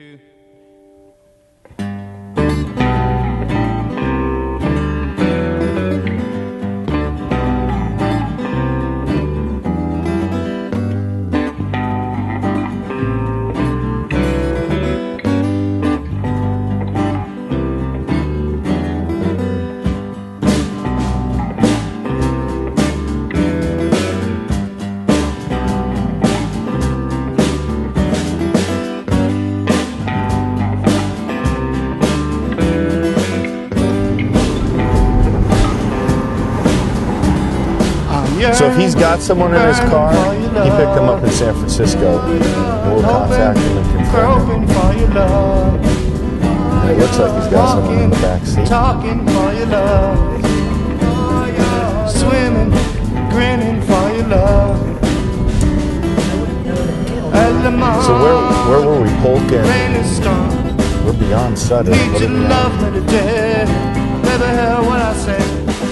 two. So if he's got someone in his car, he picked them up in San Francisco. We'll contact him and confirm it. Groping for your love. And it looks like he's got someone in the back seat. Talking for your love. Swimming, grinning for your love. So where where were we? Polk and Rain is storm. we're beyond Sutter. Need What you are to we love at? me to. Never heard what I say.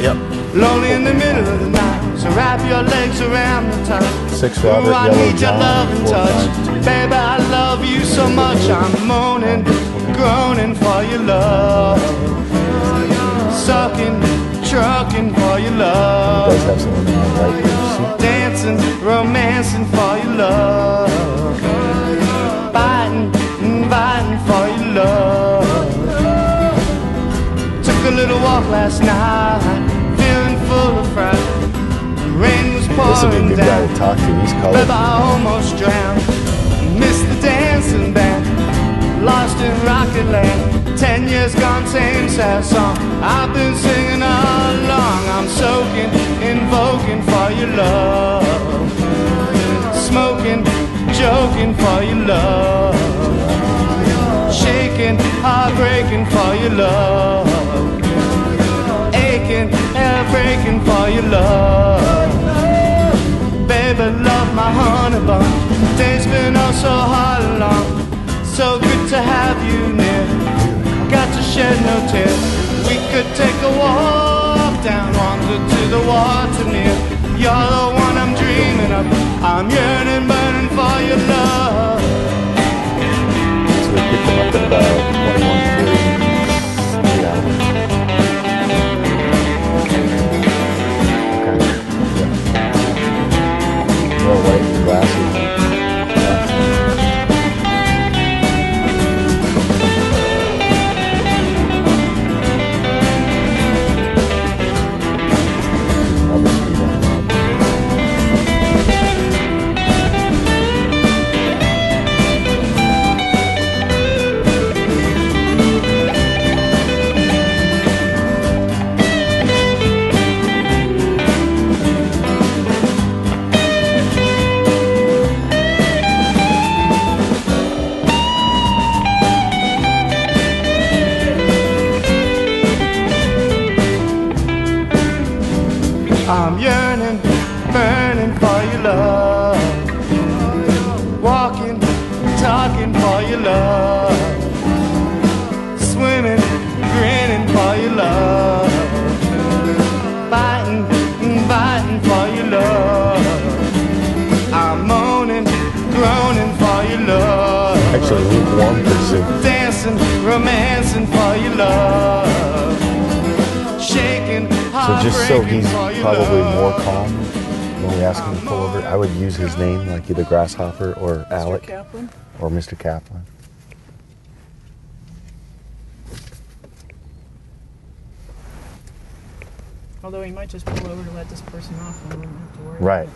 Yep. Lonely in the middle of the night. So wrap your legs around the time. Six Ooh, Robert I Yellow need your John. love and four touch. Baby, I love you so much. I'm moaning, groaning for your love. Sucking, trucking for your He love. does have someone in the right rear seat. Dancing, romancing for your love. Biting, inviting for your love. Took a little walk last night, This would be a good guy to talk to. He's Babe, colorful. I almost drowned. Missed the dancing band. Lost in Rocket Land. Ten years gone, same sad song. I've been singing all along. I'm soaking, invoking for your love. Smoking, joking for your love. Shaking, heartbreaking for your love. Aching, air breaking for your love. Baby, love my honey bun. Day's been oh so hard and long. So good to have you near. Got to shed no tears. We could take a walk down, wander to the water near. You're the one I'm dreaming of. I'm yearning, burning for your love. So your love. Swimming, grinning for your love. Fighting, inviting for your love. I'm moaning, groaning for your love. Actually, lukewarm pursuit. Dancing, romancing for your love. Shaking, So just so he's probably more calm when we ask him to pull over, I would use his name, like either Grasshopper or Alec Kaplan? Or Mr. Kaplan. Although he might just pull over to let this person off and we wouldn't have to worry. Right.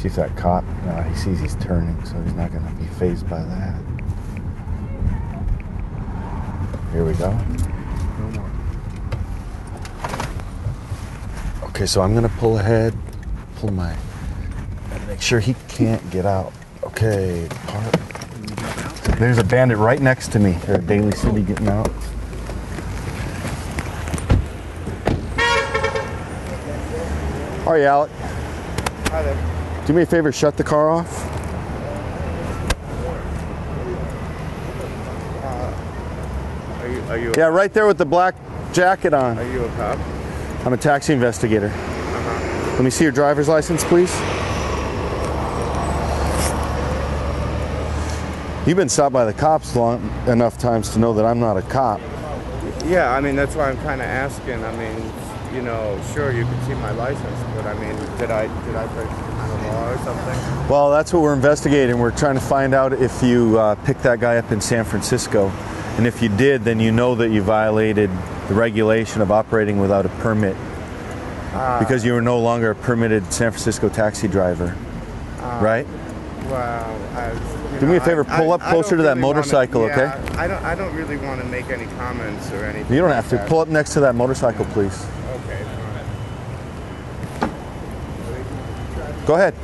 See if that cop, no, he sees he's turning, so he's not going to be phased by that. Here we go. Okay, so I'm going to pull ahead, pull my, make sure he can't get out. Okay, park. There's a bandit right next to me. Or Daly City getting out. All right, Alec. Hi there. Do me a favor, shut the car off. Uh, are you are you Yeah, right there with the black jacket on. are you a cop? I'm a taxi investigator. Let me see your driver's license, please. You've been stopped by the cops long enough times to know that I'm not a cop. Yeah, I mean that's why I'm kind of asking. I mean, you know, sure you can see my license, but I mean, did I did I break kind law or something? Well, that's what we're investigating. We're trying to find out if you uh, picked that guy up in San Francisco. And if you did, then you know that you violated the regulation of operating without a permit ah. because you were no longer a permitted San Francisco taxi driver. Ah. right? Well, I, Do me a favor, I- pull up I closer to that really wanna- motorcycle, yeah, okay? I don't. I don't really want to make any comments or anything. You don't like have to. that. Pull up next to that motorcycle, please. Okay. Go ahead.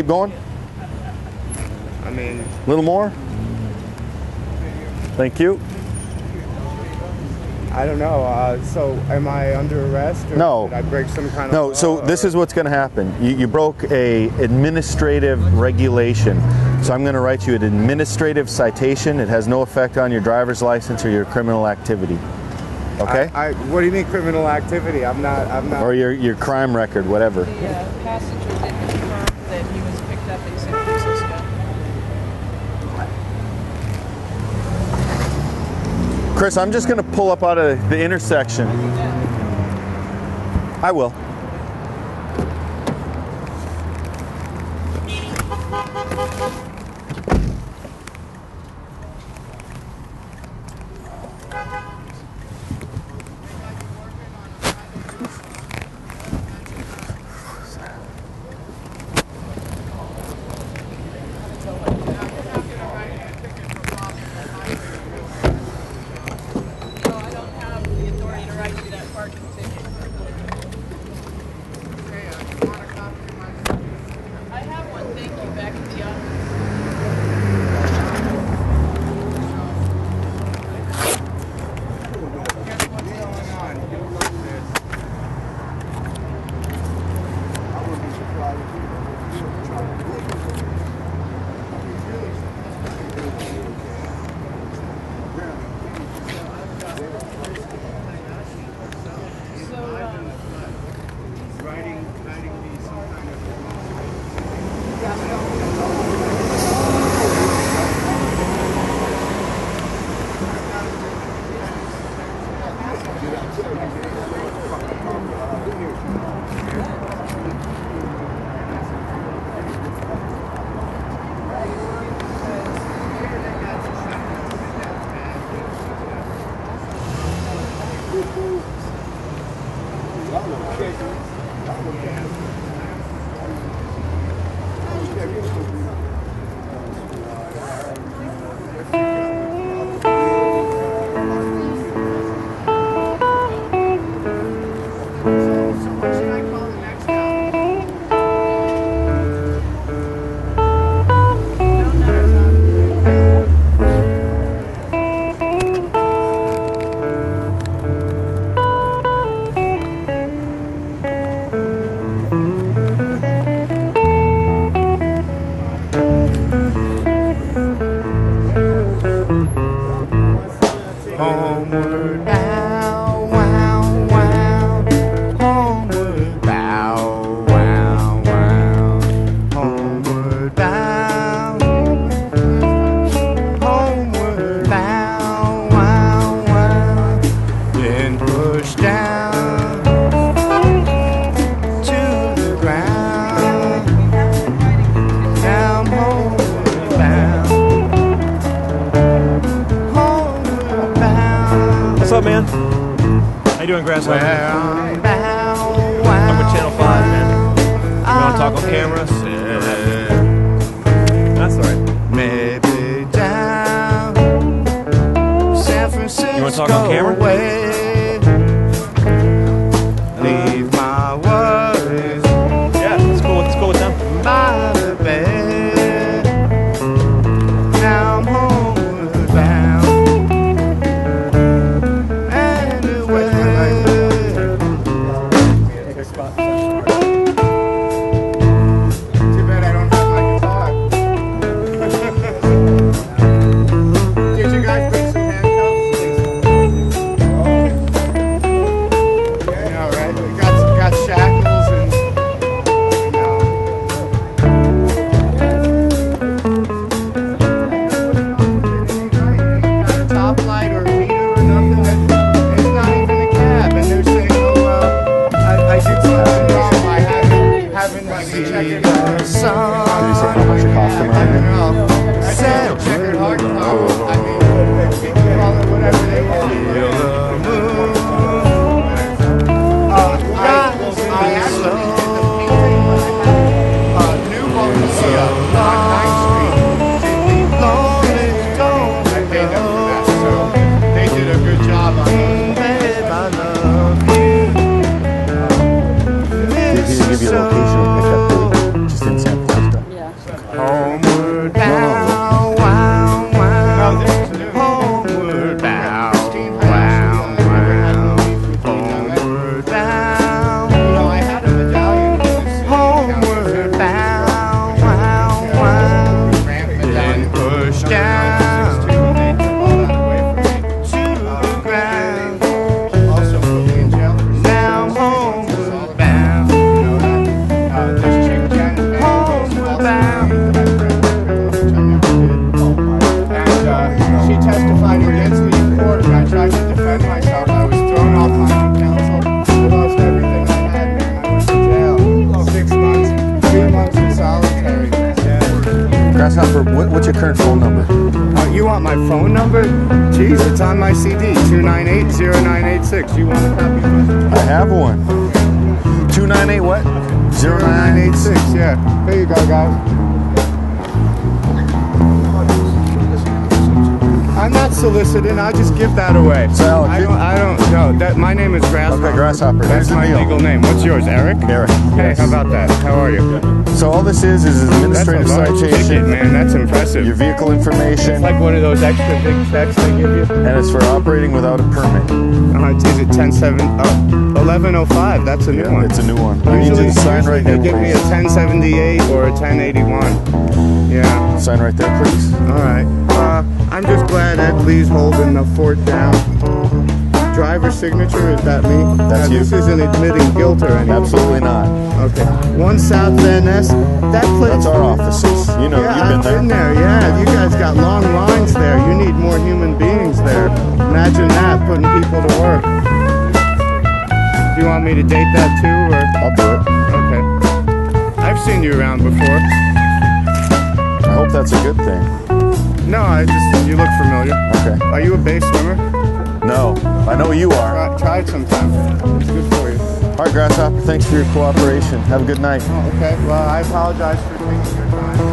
Keep going. I mean, A little more. Thank you. I don't know. Uh, so, am I under arrest? Or No. Did I break some kind of? No, so law, this or- is what's going to happen. You, you broke a administrative regulation. So I'm going to write you an administrative citation. It has no effect on your driver's license or your criminal activity. Okay? I, I, what do you mean criminal activity? I'm not. I'm not. or your, your crime record, whatever. The uh, passenger did confirm that he was picked up in San Francisco. Chris, I'm just going to pull up out of the intersection. I will. No, I don't have the authority to write you that parking ticket. I have one, thank you, back at the office. So, um, writing, writing me some kind of. So talk my phone number? Jeez, it's on my CD, 298-0986. You want a copy? I have one. 298 what? 0986. 0986, yeah. There you go, guys. I'm not soliciting. I'll just give that away. So, I don't. I don't. No, that my name is Grasshopper. Okay, Grasshopper. That's Here's my legal name. What's yours, Eric? Eric. Hey, yes. how about that? How are you? So all this is is administrative large ticket, citation, man. That's impressive. your vehicle It's information, like one of those extra big checks they give you. and it's for operating without a permit. Uh, is it 107? Oh, 1105. That's a new Yeah, one. it's a new one. I need Usually, you to sign right they give me a 1078 or a 1081. Yeah. Sign right there, please. All right. Uh, I'm just glad Ed Lee's holding the fort down. Driver signature, is that me? That's Now, you. This isn't admitting guilt or anything. Absolutely not. Okay. One South Van Ness. That place. That's our offices. You know, Yeah, you've been I've there. been there. Yeah, you guys got long lines there. You need more human beings there. Imagine that, putting people to work. Do you want me to date that too, or? I'll do it. Okay. I've seen you around before. I hope that's a good thing. No, I just you look familiar. Okay. Are you a bass swimmer? No, I know you are. Try, try it sometime. It's good for you. All right, Grasshopper, thanks for your cooperation. Have a good night. Oh, okay. Well, I apologize for taking your time.